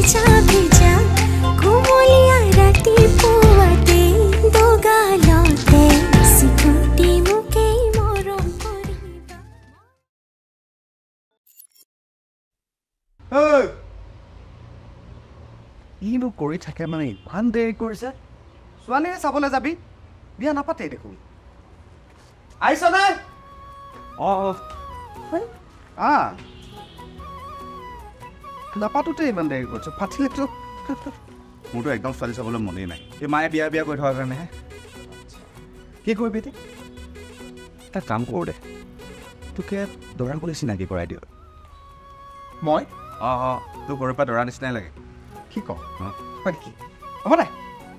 ভিজা ভিজা কোমলীয়া ৰাতিপুৱাতে দগালতে চিকুটি মোকেই মৰম কৰিবা কিনো কৰি থাকে মানে ইমান দেৰি কৰিছে। ছোৱালীয়ে চাবলৈ যাবি। বিয়া নাপাতেই দেখোন। আহিছ নাই অঁ। আহ। নাপাতোতে ইমান দেৰি কৰিছে। পাতিলেতো। মোৰতো একদম ছোৱালী চাবলৈ মনেই নাই। এই মায়ে বিয়া বিয়া কৰি থকাৰ কাৰণেহে কি কৰিবি এতিয়া? এটা কাম কৰোঁ দে। তোকে দৰা বুলি চিনাকি কৰাই দিওঁ। মই? অঁ অঁ তোৰ ঘৰৰ পৰা দৰা নিচিনাই লাগে। কি কওঁ হয় নেকি? হ'ব নাই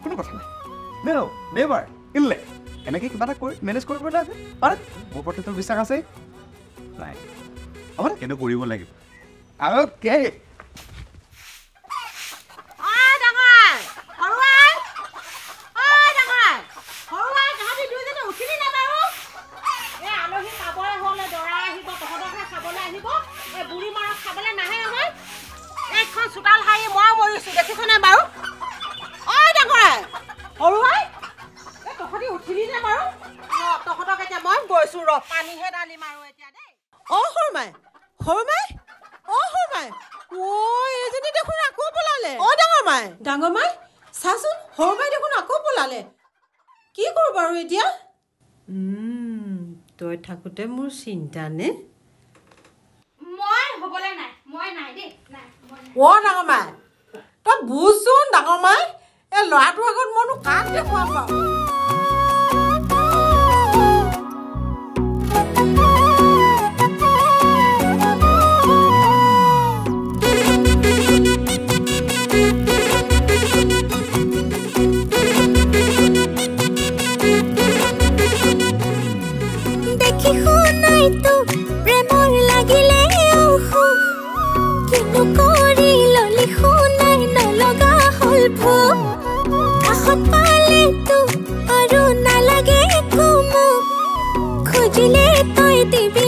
কোনো কথা নাই। ন দে বাৰ কিনিলে এনেকৈ কিবা এটা কৰি মেনেজ কৰিব লাগে আৰে মোৰ ওপৰত তোৰ বিশ্বাস আছে নাই। হ'ব নে কৰিব লাগিব। অ'কে। অই দেখিছনে বাৰু? অই ডাঙৰ সৰুৱাই এই তহঁতি উঠিলি নে বাৰু? তহঁতক এতিয়া মই গৈছোঁ ৰ পানীহে ঢালিম আৰু এতিয়া দেই। অ সৰুমাই সৰুমাই অ সৰুমাই ঐ এজনী দেখোন আকৌ পলালে। অ ডাঙৰ মাই। ডাঙৰ মাই? চাচোন সৰু মাই দেখোন আকৌ পলালে। কি কৰোঁ বাৰু এতিয়া? তই থাকোঁতে মোৰ চিন্তা নে? মই হ'বলৈ নাই মই নাই দেই অ ডাঙৰ মাই। বুজচোন ডাঙৰ মাই এই ল'ৰাটোৰ আগত মইনো কাক দেখুৱাম বাৰু খুজিলে তই দিবিনে